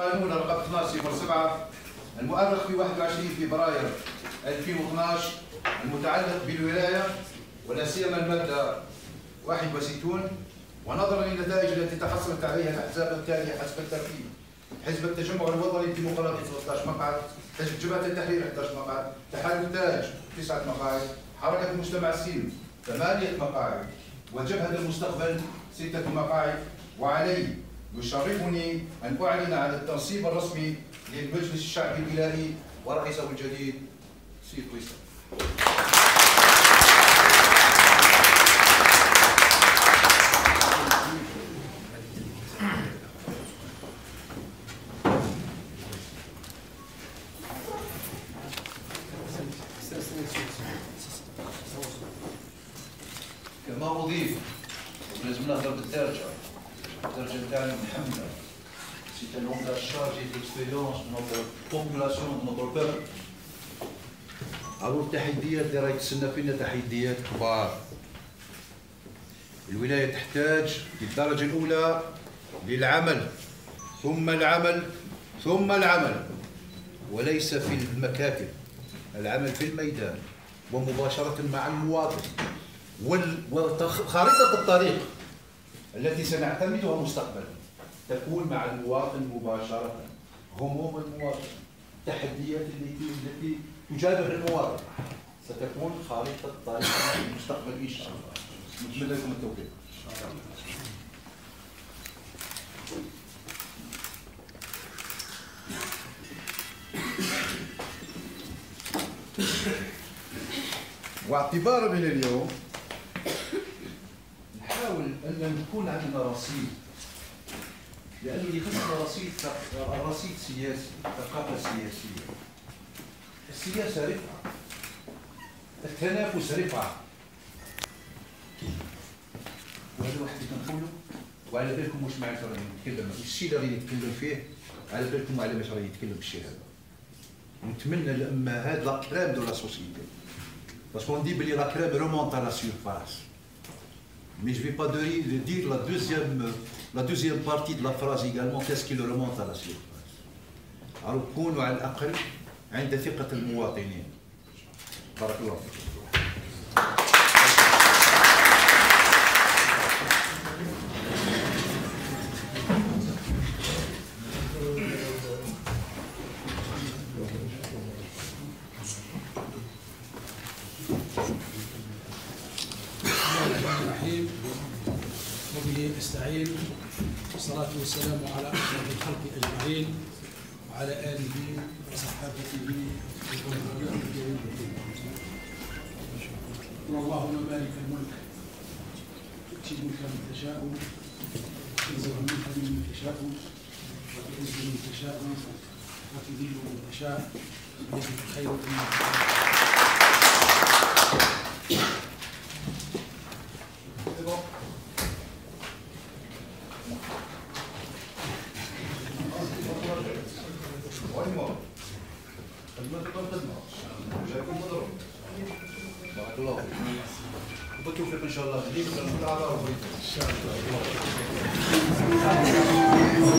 قانون رقم 1207 المؤرخ في 21 فبراير 2012 المتعلق بالولاية ولا سيما المادة 61 ونظرا للنتائج التي تحصلت عليها الأحزاب التالية حسب الترتيب. حزب التجمع الوطني الديمقراطي 13 مقعد حزب جبهه التحرير 11 مقعد تحالف تاج 9 مقاعد حركة المجتمع السلمي ثمانية مقاعد وجبهة المستقبل ستة مقاعد وعلي يشرفني أن أعلن عن التنصيب الرسمي للمجلس الشعبي الالهي ورئيسه الجديد سيد ويسر كما أضيف ولازم نهضر بالدرجة نتاعنا محمدة C'est un langage chargé d'expérience de notre population, de notre peuple. أو التحديات اللي راهي تسنى فينا تحديات كبار. الولاية تحتاج في الدرجة الأولى للعمل. ثم العمل ثم العمل. وليس في المكاتب. العمل في الميدان. ومباشرة مع المواطن. وخارطة الطريق. التي سنعتمدها مستقبلا. تكون مع المواطن مباشرة. هموم المواطن. التحديات التي التي تجابه المواطن. ستكون خارطة الطريق المستقبل إن شاء الله. نتمنى لكم التوفيق. واعتبارا من اليوم نحاول أن نكون عندنا رصيد لأنه يخصنا رصيد رصيد سياسي ثقافة سياسية. السياسة رفعة التنافس رفعة. وهذا واحد اللي كنقولوا وعلى بالكم واش معناتها راني نتكلم الشيء اللي غادي يتكلم فيه على بالكم على باش راه يتكلم بالشيء هذا ونتمنى لما هذا لا كريم دو لا سوسيتي باسكو que la crème remonte à la surface. mais je ne vais pas dire la deuxième, la deuxième partie de la phrase également, qu'est-ce qui le remonte à la surface. Alors, كونوا على الأقل عند ثقة المواطنين. بارك الله فيكم. وبه نستعين والصلاة والسلام على أشرف الخلق أجمعين وعلى آله وصحابته اللهم مالك الملك. تؤتي الملك من تشاء. تنزع الملك من تشاء. وتعز من تشاء. وتذل من تشاء. بيدك الخير انك ان شاء الله